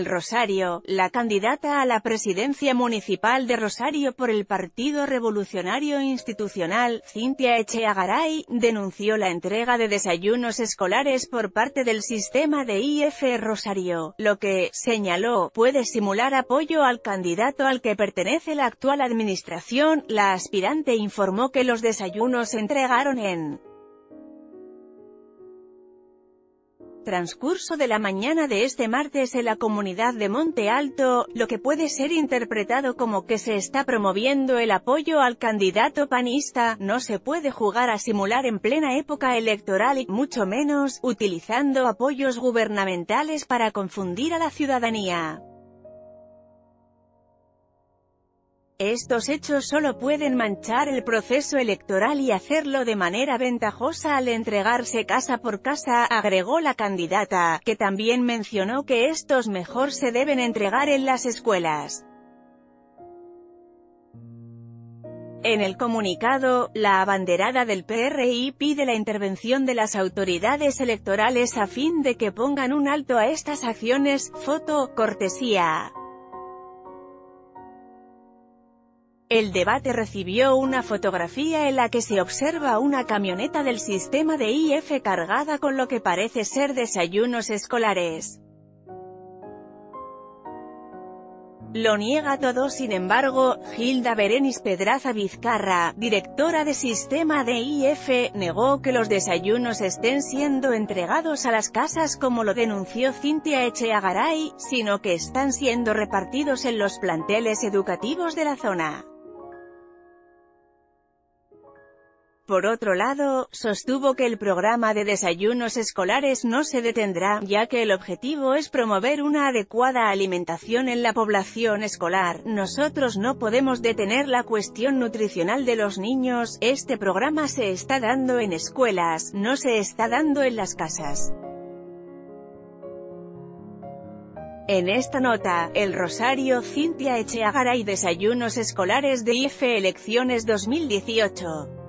Rosario, la candidata a la presidencia municipal de Rosario por el Partido Revolucionario Institucional, Cintia Echeagaray, denunció la entrega de desayunos escolares por parte del sistema de IF Rosario, lo que, señaló, puede simular apoyo al candidato al que pertenece la actual administración. La aspirante informó que los desayunos se entregaron en transcurso de la mañana de este martes en la comunidad de Monte Alto, lo que puede ser interpretado como que se está promoviendo el apoyo al candidato panista, no se puede jugar a simular en plena época electoral y, mucho menos, utilizando apoyos gubernamentales para confundir a la ciudadanía. Estos hechos solo pueden manchar el proceso electoral y hacerlo de manera ventajosa al entregarse casa por casa, agregó la candidata, que también mencionó que estos mejor se deben entregar en las escuelas. En el comunicado, la abanderada del PRI pide la intervención de las autoridades electorales a fin de que pongan un alto a estas acciones, foto, cortesía. El debate recibió una fotografía en la que se observa una camioneta del sistema de IF cargada con lo que parece ser desayunos escolares. Lo niega todo sin embargo, Gilda Berenis Pedraza Vizcarra, directora de sistema de IF, negó que los desayunos estén siendo entregados a las casas como lo denunció Cintia Echeagaray, sino que están siendo repartidos en los planteles educativos de la zona. Por otro lado, sostuvo que el programa de desayunos escolares no se detendrá, ya que el objetivo es promover una adecuada alimentación en la población escolar. Nosotros no podemos detener la cuestión nutricional de los niños, este programa se está dando en escuelas, no se está dando en las casas. En esta nota, El Rosario Cintia Echeagara y Desayunos Escolares de IFE Elecciones 2018